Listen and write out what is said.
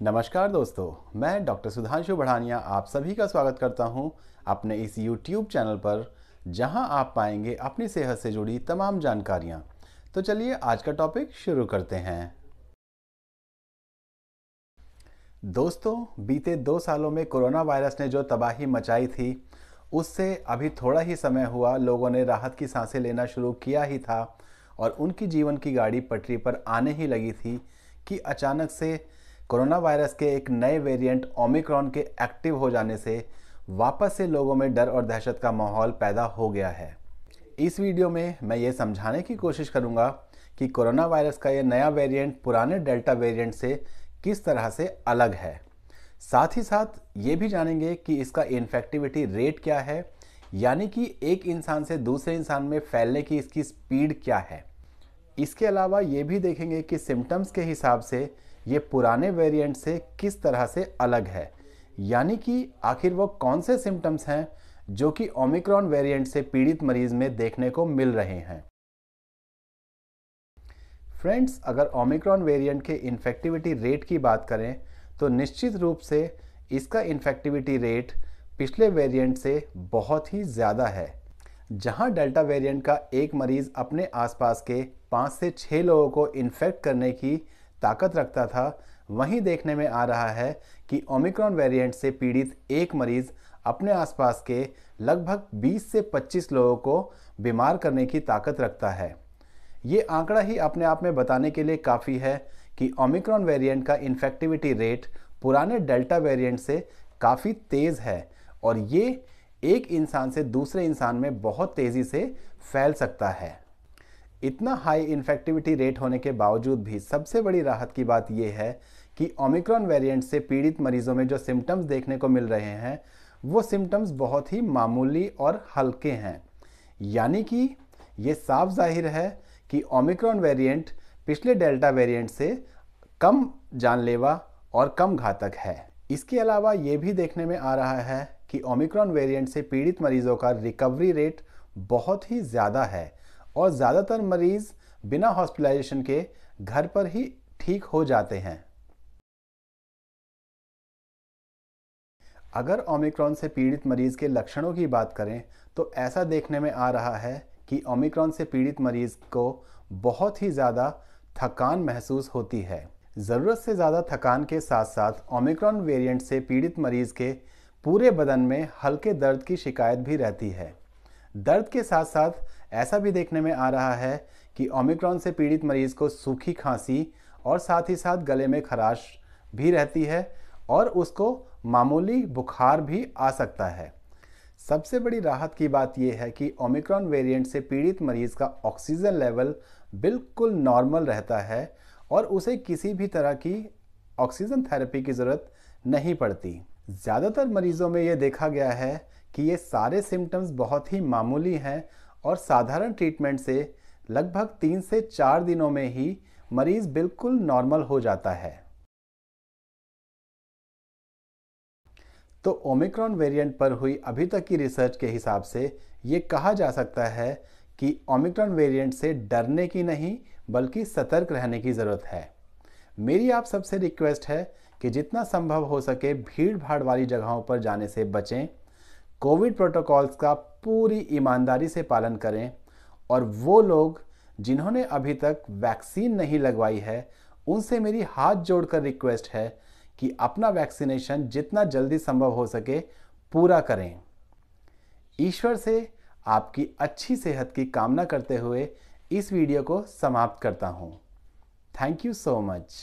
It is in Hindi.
नमस्कार दोस्तों, मैं डॉक्टर सुधांशु बढ़ानिया आप सभी का स्वागत करता हूँ अपने इस यूट्यूब चैनल पर, जहाँ आप पाएँगे अपनी सेहत से जुड़ी तमाम जानकारियाँ। तो चलिए आज का टॉपिक शुरू करते हैं। दोस्तों, बीते दो सालों में कोरोना वायरस ने जो तबाही मचाई थी, उससे अभी थोड़ा ही समय हुआ, लोगों ने राहत की साँसें लेना शुरू किया ही था और उनकी जीवन की गाड़ी पटरी पर आने ही लगी थी कि अचानक से कोरोना वायरस के एक नए वेरिएंट ओमिक्रॉन के एक्टिव हो जाने से वापस से लोगों में डर और दहशत का माहौल पैदा हो गया है। इस वीडियो में मैं ये समझाने की कोशिश करूँगा कि कोरोना वायरस का ये नया वेरिएंट, पुराने डेल्टा वेरिएंट से किस तरह से अलग है। साथ ही साथ ये भी जानेंगे कि इसका इन्फेक्टिविटी रेट क्या है, यानी कि एक इंसान से दूसरे इंसान में फैलने की इसकी स्पीड क्या है। इसके अलावा ये भी देखेंगे कि सिम्टम्स के हिसाब से ये पुराने वेरिएंट से किस तरह से अलग है? यानी कि आखिर वो कौन से सिम्टम्स हैं जो कि ओमिक्रॉन वेरिएंट से पीड़ित मरीज़ में देखने को मिल रहे हैं? फ्रेंड्स अगर ओमिक्रॉन वेरिएंट के इन्फेक्टिविटी रेट की बात करें तो निश्चित रूप से इसका इन्फेक्टिविटी रेट पिछले वेरिएंट से बहुत ही ज़्यादा है। जहाँ डेल्टा वेरिएंट का एक मरीज़ अपने आसपास के पाँच से छः लोगों को इन्फेक्ट करने की ताकत रखता था, वहीं देखने में आ रहा है कि ओमिक्रॉन वेरिएंट से पीड़ित एक मरीज़ अपने आसपास के लगभग 20 से 25 लोगों को बीमार करने की ताकत रखता है। ये आंकड़ा ही अपने आप में बताने के लिए काफ़ी है कि ओमिक्रॉन वेरिएंट का इन्फेक्टिविटी रेट पुराने डेल्टा वेरिएंट से काफ़ी तेज़ है और ये एक इंसान से दूसरे इंसान में बहुत तेज़ी से फैल सकता है। इतना हाई इन्फेक्टिविटी रेट होने के बावजूद भी सबसे बड़ी राहत की बात यह है कि ओमिक्रॉन वेरिएंट से पीड़ित मरीजों में जो सिम्टम्स देखने को मिल रहे हैं, वो सिम्टम्स बहुत ही मामूली और हल्के हैं। यानी कि ये साफ़ ज़ाहिर है कि ओमिक्रॉन वेरिएंट पिछले डेल्टा वेरिएंट से कम जानलेवा और कम घातक है। इसके अलावा ये भी देखने में आ रहा है कि ओमिक्रॉन वेरिएंट से पीड़ित मरीजों का रिकवरी रेट बहुत ही ज़्यादा है। और ज़्यादातर मरीज़ बिना हॉस्पिटलाइजेशन के घर पर ही ठीक हो जाते हैं। अगर ओमिक्रॉन से पीड़ित मरीज़ के लक्षणों की बात करें तो ऐसा देखने में आ रहा है कि ओमिक्रॉन से पीड़ित मरीज़ को बहुत ही ज़्यादा थकान महसूस होती है। ज़रूरत से ज़्यादा थकान के साथ साथ ओमिक्रॉन वेरिएंट से पीड़ित मरीज़ के पूरे बदन में हल्के दर्द की शिकायत भी रहती है। दर्द के साथ साथ ऐसा भी देखने में आ रहा है कि ओमिक्रॉन से पीड़ित मरीज़ को सूखी खांसी और साथ ही साथ गले में खराश भी रहती है और उसको मामूली बुखार भी आ सकता है। सबसे बड़ी राहत की बात यह है कि ओमिक्रॉन वेरिएंट से पीड़ित मरीज़ का ऑक्सीजन लेवल बिल्कुल नॉर्मल रहता है और उसे किसी भी तरह की ऑक्सीजन थेरेपी की ज़रूरत नहीं पड़ती। ज़्यादातर मरीजों में ये देखा गया है कि ये सारे सिम्टम्स बहुत ही मामूली हैं और साधारण ट्रीटमेंट से लगभग तीन से चार दिनों में ही मरीज़ बिल्कुल नॉर्मल हो जाता है। तो ओमिक्रॉन वेरिएंट पर हुई अभी तक की रिसर्च के हिसाब से ये कहा जा सकता है कि ओमिक्रॉन वेरिएंट से डरने की नहीं, बल्कि सतर्क रहने की ज़रूरत है। मेरी आप सबसे रिक्वेस्ट है कि जितना संभव हो सके भीड़ भाड़ वाली जगहों पर जाने से बचें। कोविड प्रोटोकॉल्स का पूरी ईमानदारी से पालन करें और वो लोग जिन्होंने अभी तक वैक्सीन नहीं लगवाई है, उनसे मेरी हाथ जोड़कर रिक्वेस्ट है कि अपना वैक्सीनेशन जितना जल्दी संभव हो सके पूरा करें। ईश्वर से आपकी अच्छी सेहत की कामना करते हुए इस वीडियो को समाप्त करता हूँ। Thank you so much